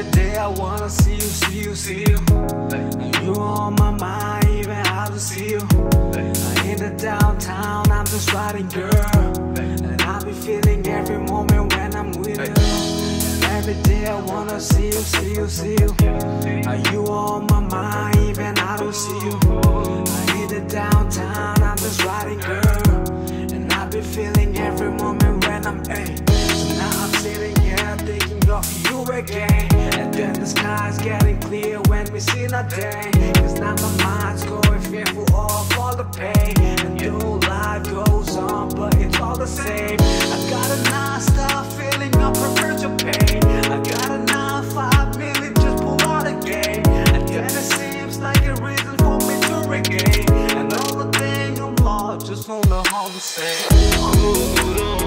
Every day I wanna see you, see you, see you. You on my mind, even how to see you. In the downtown, I'm just riding, girl. And I be feeling every moment when I'm with you. Every day I wanna see you, see you, see you. Are you on my mind, even I don't see you. In the getting clear when we see that day. Cause now my mind's going fearful of all the pain. And though life goes on, but it's all the same. I got a non-stop feeling of perpetual pain. I got a 9-5 million just pull out a game. And then it seems like a reason for me to regain. And all the things I'm lost just wanna hold the same